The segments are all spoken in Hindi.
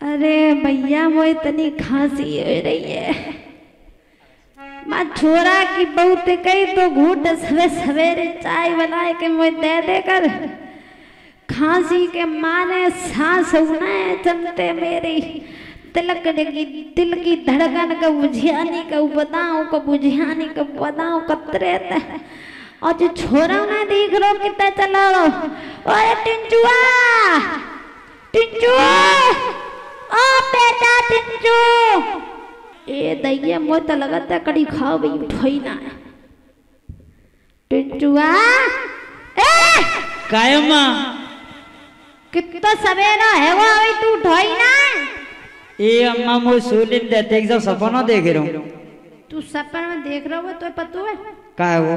अरे भैया, वो इतनी खांसी हो रही है। माँ, छोरा की बहू ते कही तो घूट सवे सवेरे चाय बनाए के मुझे दे दे कर खांसी के माने सांस उड़े चलते मेरी। तिलक की दिल की धड़कन का बुझियानी का बताऊँ का बुझियानी का बताऊँ कतरे और जो छोरा ना देख रो कितना चलो ओए टिंचुआ टिंचू ओ बेटा टिंचू। ए दैया मोय तो लगता कड़ी खाओ भी उठोई ना। टिंचुआ ए! कायमा। कितना सवेरा है वो अभी तू उठोई ना। ए अम्मा मो सोलिन देते एक सपना देख रहा हूँ। तू सपन में देख रहा हो तो पतो है। का है वो?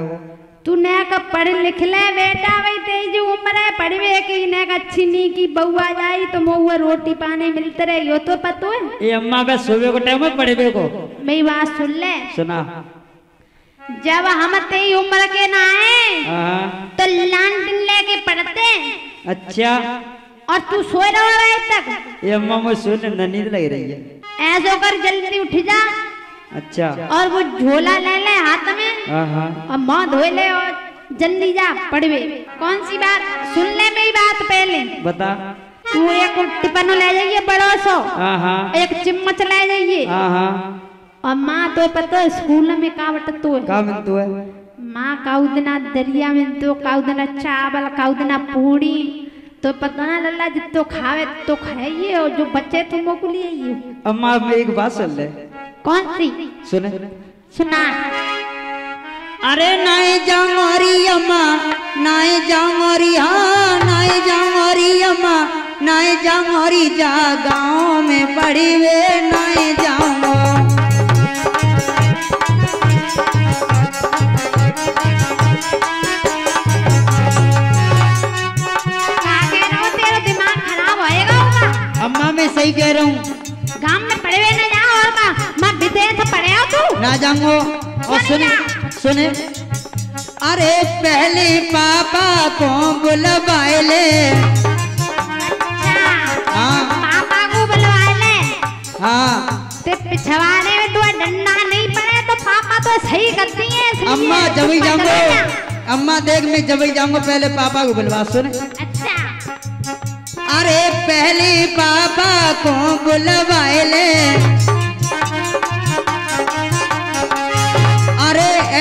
तू नया का पढ़ लिख ले बेटा भाई तेरी जो उम्र है पढ़वे की नया का अच्छी नी की बहू आ जाई तो मुँह रोटी पानी मिलते रहे यो तो पतो है। ए अम्मा बे सुबह को टाइम में पढ़े को। मेरी बात सुन ले। सुना। जब हम तेरी उम्र के ना आए हाँ। तो लालटेन लेके पढ़ते। अच्छा। और तू सोए रहो रहे तक। ए अम्मा मो सोलिन नींद लग रही है। ऐसे कर जल्दी उठ जा। अच्छा। और वो झोला ले ले हाथ में। हाँ हाँ और मुँह धोए ले और जल्दी जा पढ़वे। कौन सी बात? सुन ले मेरी बात पहले। बता। तू एक टिपन ले जाइए बड़ो सो हाँ हाँ एक चम्मच ले जाइए। हाँ हाँ और माँ तो पता है स्कूल में का बट तो का मन तू है माँ काउदना दरिया में तो काउदना चावल काउदना पूड़ी। तो पता ना लल्ला जितो खावे तो खाइए और जो बच्चे तुमको को लिए ये अम्मा मैं एक बात सुन ले कौन सी? सुने। सुना। अरे नाई जांगोरी अम्मा नाई जांगोरी हाँ नाई जांगोरी अम्मा नाई जांगोरी जा गाँव में पड़ी वे अम्मा। मैं सही कह रहा हूँ। गाँव में पड़े हुए न जाओ और का मैं विदेश पढ़े हो तू ना जाऊंगो और सुने सुने। अरे पहले पापा को बुलवाए ले अच्छा हाँ। पापा को बुलवा ले हाँ। ते पिछवाड़े में तू डंडा नहीं पड़े तो पापा तो सही करती है अम्मा जब ही जाऊंगो। अम्मा देख मैं जब ही जाऊँगा पहले पापा को बुलवा सुन। अच्छा। अरे पहले पापा को बुलवाए ले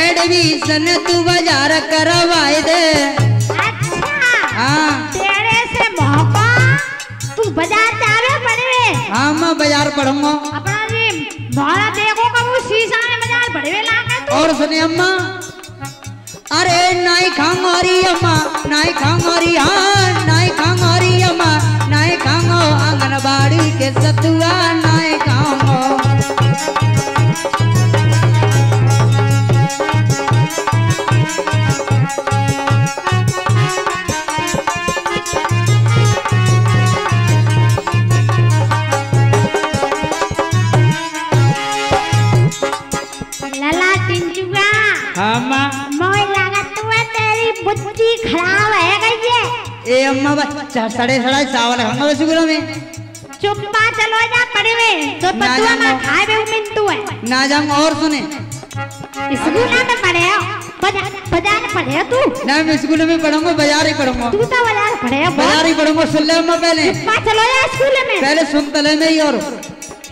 एडमिशन तू बाज़ार करवाए दे। अच्छा हाँ। तेरे से मौका तू बाज़ार जावे पड़े। हाँ मैं बाज़ार पढ़ूँगा। अपना जी देखो कब वो शीशा में बाज़ार पड़े ला के तू। और सुने अम्मा। अरे नाई खांगोरी अम्मा नाई खांगोरी हाँ नाई खांगोरी अम्मा नाई खांगो आंगनबाड़ी के सतुआ नाई अम्मा बस साढ़े साढ़े चावल खाऊँगा रसगुल्ला में। चुप्पा चलो जा पड़े वे तो पतुआ जानो। खाए वे मिंटू है। ना जाऊँगा और सुने। स्कूल में पढ़े हो? बाज़ार पढ़े हो तू? ना मैं स्कूल में पढ़ूँगा बाज़ार ही पढ़ूँगा। तू तो बाज़ार पढ़े हो बाज़ार ही पढ़ूँगा सुन ले अम्मा पहले। चुप्पा चलो जा स्कूल में। पहले सुन तले में ही और।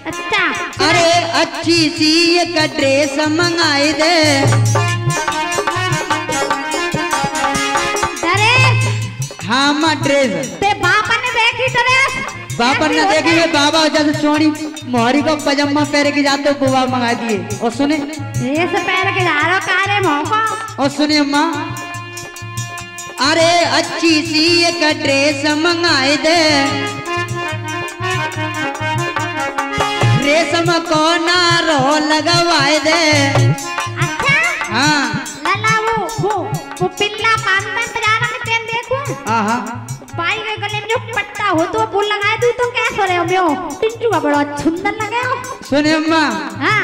अच्छा। अरे अच्छी सी एक ड्रेस मंगाई दे। हाँ माँ ड्रेस ते बापा ने देखी ड्रेस बापा ने देखी मैं बाबा जब चौड़ी मोहरी को पजामा पहन के जाते हो बुआ मंगा दिए। और सुने? ड्रेस पहन के जा रहा कारे मौका और सुने अम्मा? अरे अच्छी सी एक ड्रेस मंगाई दे। रेशम को नारो लगवाए दे। अच्छा? हाँ। लला वो वो वो पिल्ला पान में बाज़ार में तेन देखूँ? हाँ बाई के गले में जो पट्टा हो तो वो लगाए दूँ तो कैसे रहे हो म्यो टिंटू का बड़ा सुंदर लगे हो। सुने अम्मा। हाँ।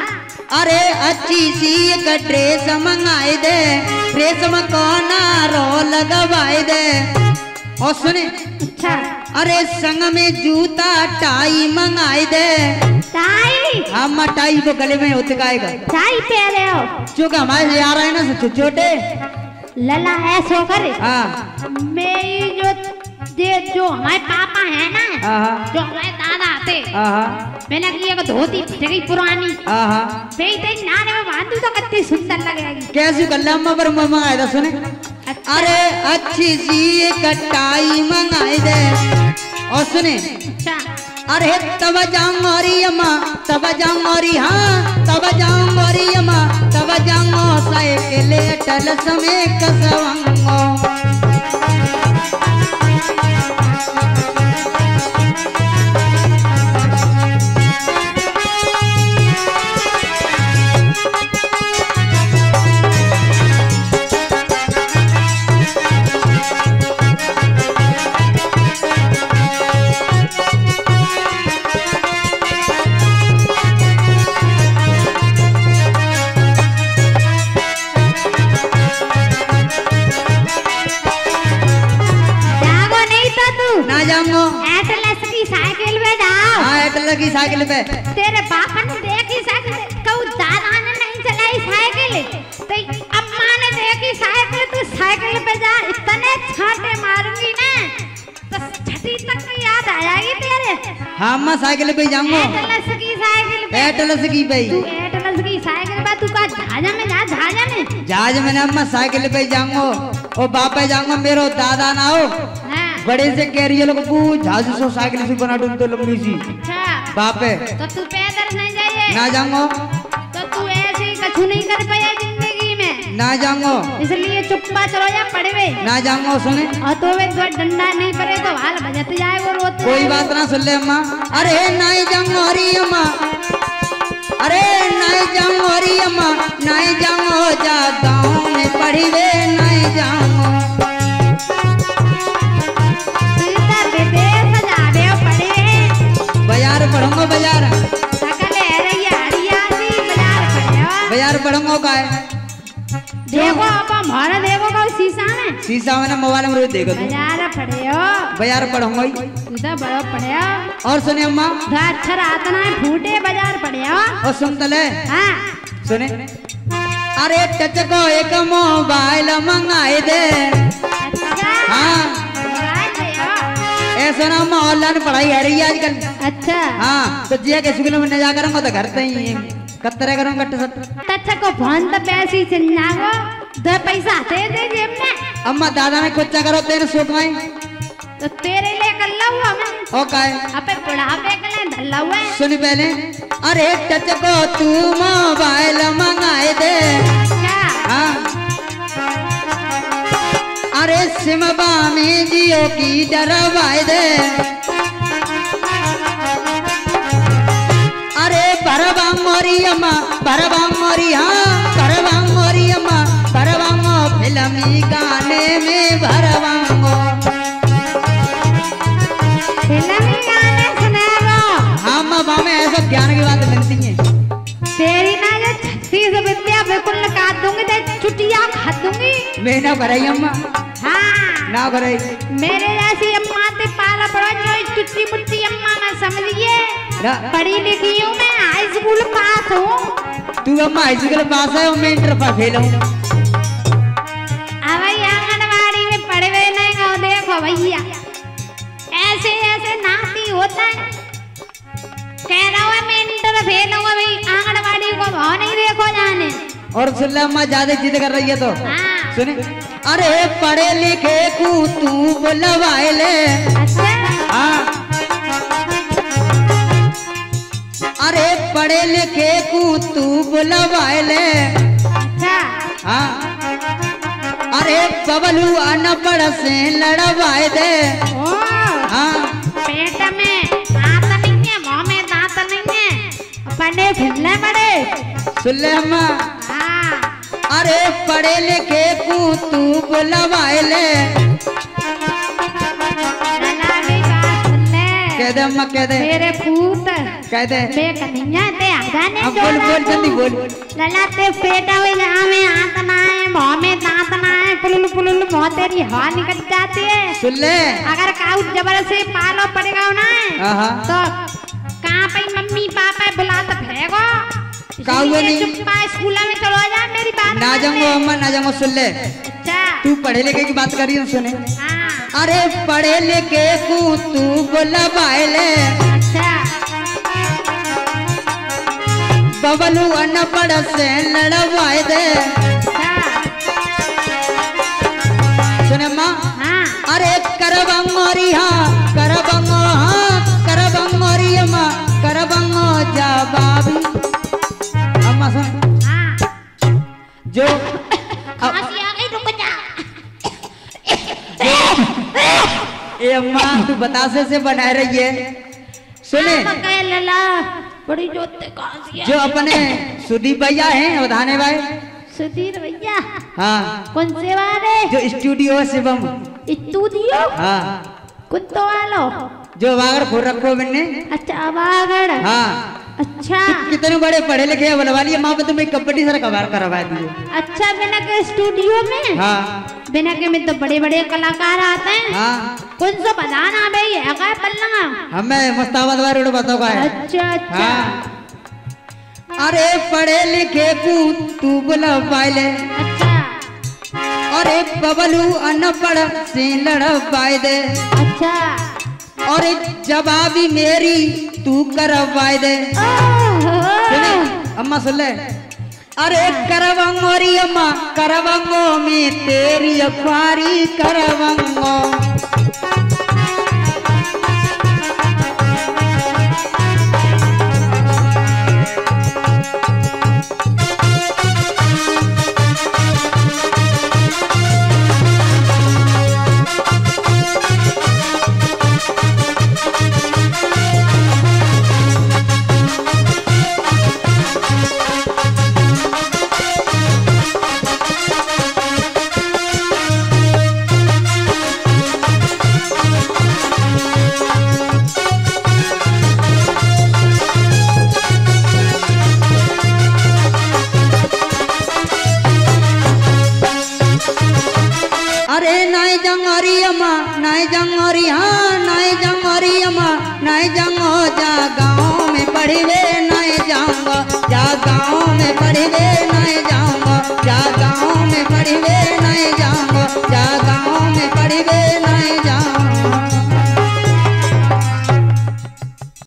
अरे अच्छी सी एक ड्रेस मंगाई दे। रेशम को नारो लगवाए दे। और सुने। अच्छा। अरे संग में जूता टाई मंगाई दे। चाय हम टाई तो गले में उतकाएगा। चाय पे रहे हो। जो हमारे रहे हैं ना छोटे लला ऐसो करे हाँ। मेरी जो जे जो हमारे पापा है ना जो हमारे दादा थे मैंने की एक धोती फट गई पुरानी भाई तेरी नाने में बांधू तो कितनी सुंदर लगेगी। कैसी गल्ला अम्मा पर मैं मंगाए था सुने। अच्छा। अरे अच्छी सी एक टाई मंगाई दे। और सुने। अच्छा। अरे तब जाऊँगी अम्मा, तब जाऊँगी हाँ तब जाऊँगी अम्मा, तब जाऊंगो साइकिल अटल समय कसवांगो तेरे पापा ने देखी साइकिल कहू दादा ने नहीं चलाई साइकिल। तो अम्मा ने देखी साइकिल तू साइकिल पे जा इतने छाटे मारूँगी ना तो छठी तक की याद आ जाएगी तेरे। हाँ अम्मा साइकिल पे जाऊंगो। एटलस की साइकिल पे। एटल की पे तू एटलस की साइकिल पे तू का झाजा में जा झाजा में? जहाज़ में ना अम्मा साइकिल पे जाऊंगो। ओ बापा जाऊँगा मेरो दादा ना हो। हाँ। बड़े से कैरियर को पूछ जहाज़ सो साइकिल से बना दूँ तो लंबी सी अच्छा। बापे। तो तू पैदल नहीं जाइए। ना जाऊंगो। तो तू ऐसे ही कछु नहीं कर पाया ज़िंदगी में। ना जाऊंगो। इसलिए चुप्पा चलो या पड़े वे ना जाऊंगो सुने। और तो वे तो डंडा नहीं पड़े तो हाल बजत जाए वो रोते। कोई बात ना सुन ले अम्मा। अरे नहीं जाऊंगो हरी अम्मा। अरे नहीं जाऊंगो हरी अम्मा। नहीं जाऊंगो। पढ़ूंगो का है। देखो आप हमारा देखो का शीशा में शीशा में ना मोबाइल में रोज देखो बाज़ार पड़े हो। बाज़ार पढ़ूंगो। तू तो बड़ो पड़े हो। और सुने अम्मा। अक्षर आतना है फूटे बाज़ार पड़े हो। और सुन तले हाँ। सुने। अरे टच को एक मोबाइल मंगाए दे। अच्छा। हाँ। ऐसा ना अम्मा ऑनलाइन पढ़ाई है रही है आजकल। अच्छा। हाँ तो जिया के स्कूल में न जा करूँगा तो घर पे ही। कतरे करूँगा कट सट तच्चा को फ़ोन तो पैसे चल दो पैसा दे दे जेब में। अम्मा दादा ने कुछ करो तेरे सुख में। तो तेरे लिए कर लो मैं ओ काय? अबे बुढ़ापे के लिए धल्ला हुआ है। सुन पहले। अरे टच को तू मोबाइल मंगाए दे। अच्छा। हाँ। अरे सिमबा में जियो की डरवाए दे। भरवा मोरी अम्मा भरवा मोरी हाँ भरवा मोरी अम्मा भरवांगो फिल्मी गाने में भरवांगो फिल्मी गाने सुनाएगो हम अब हमें ऐसा ज्ञान की बात मिलती है तेरी ना ये छत्तीस विद्या बिल्कुल काट दूँगी ते चुटिया खा दूँगी मैं ना भराई अम्मा हाँ ना भराई मेरे जैसी अम्मा ते पाला पड़ो जो चुट्टी मुट्टी अम्मा ना समझिए पढ़ी लिखी हूँ मैं स्कूल पास हूँ। तू अम्मा हाई स्कूल पास है और मैं इंटर पास फेल हूँ। अब आंगनबाड़ी में पढ़े हुए नहीं हो देखो भैया। ऐसे ऐसे नाती होता है। कह रहा हूँ मैं इंटर फेल हूँ भाई आंगनबाड़ी को भाव नहीं देखो जाने। और सुन ले अम्मा ज़्यादा जिद कर रही है तो। हाँ। सुने? अरे पढ़े लिखे को तू बुलवाए ले। अच्छा। हाँ। पढ़े लिखे को तू बुलवाए ले। अच्छा। हाँ। अरे बबलू अनपढ़ से लड़वाए दे। हाँ। पेट में दांत नहीं है मुँह में दांत नहीं है। पढ़े फिरले पड़े। सुन ले अम्मा हाँ। अरे पढ़े लिखे को तू बुलवाए ले। लला की ले कह दे अम्मा कह दे। मेरे पूत कहते हैं बे कन्हैया ते आगाने बोल बोल जल्दी बोल। लला ते पेटा हुए जहाँ में आंत ना है मुँह में दांत ना है पुलुल पुलुल मुँह तेरी हवा निकल जाती है। सुन ले। अगर काऊ ज़बरदस्ती पालो पड़ेगा ना आहा। तो कहाँ पे मम्मी पापा बुला तो फेंको इसलिए नहीं। चुप्पा स्कूल में चलो जा मेरी बात ना जाऊँगा अम्मा ना जाऊँगा सुन ले। अच्छा। तू पढ़े लिखे की बात करी सुने। हाँ। अरे पढ़े लिखे को तू बोला बायले अच्छा। बबलू अनपढ़ से लड़वाए दे। सुने अम्मा हाँ। अरे करबंगोरी हाँ करबंगो हाँ करबंगोरी अम्मा करबंगो जा बाबी। अम्मा सुन। हाँ। जो खांसी आ गई रुक जा। ए अम्मा तू बतासे से बनाए रही है सुने। हाँ, बड़ी जोत जो अपने सुदीप भैया हैं अवधाने भाई। सुधीर भैया? हाँ। कौन से वाले जो स्टूडियो शिवम। स्टूडियो? हाँ। कुत्तो वालो? जो वागर खोर रखो मैंने। अच्छा वागड़। हाँ। अच्छा। कितने बड़े पढ़े लिखे हैं बोलवा लिए। माँ पे तुम्हें कबड्डी सर कबार करवा दिए। अच्छा बिना के स्टूडियो में? हाँ। बिना के में तो बड़े बड़े कलाकार आते हैं। हाँ। कौन सा बताना भाई है? क्या पल्ला हमें मुस्ताबाद वाले रोड बताओ का है। अच्छा अच्छा। हाँ। अरे पढ़े लिखे को तू बोला पाइले अच्छा। अरे बबलू अनपढ़ से लड़ पाए दे अच्छा। और जवाबी मेरी तू करवाए दे ओहो सुने अम्मा सुन ले अरे करवंगो री अम्मा करवंगो में तेरी अखबारी करवंगो नाई जंगोरिया नाई जंगोरिया नाई जंगो जा गाँव में पढ़ी वे नाई जाऊँगा जा गाँव में पढ़ी वे नाई जाऊँगा जा गाँव में पढ़ी वे जाऊँगा जा